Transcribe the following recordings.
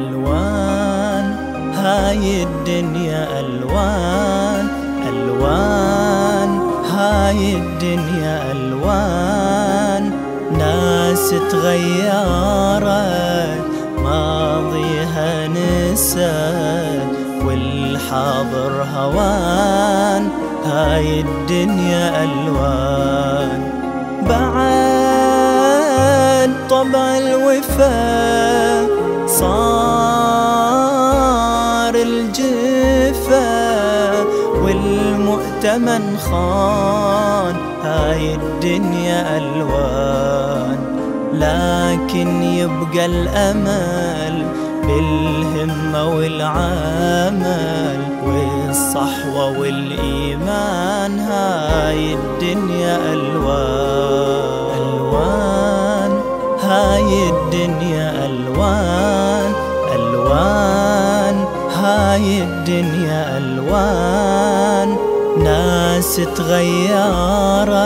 ألوان هاي الدنيا ألوان ألوان. هاي الدنيا ألوان. ناس تغيرت ماضيها نست والحاضر هوان. هاي الدنيا ألوان. بعد طبع الوفا صار الجفا والمؤتمن خان. هاي الدنيا ألوان لكن يبقى الأمل بالهمة والعمل والصحوة والإيمان. هاي الدنيا ألوان ألوان. هاي الدنيا ألوان. الوان هاي الدنيا ألوان ناس تغيرت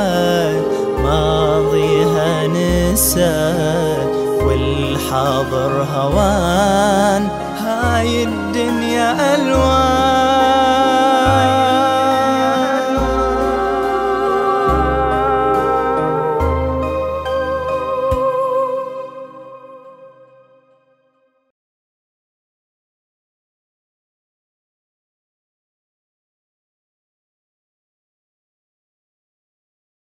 ماضيها نسى والحاضر هوان. هاي الدنيا ألوان.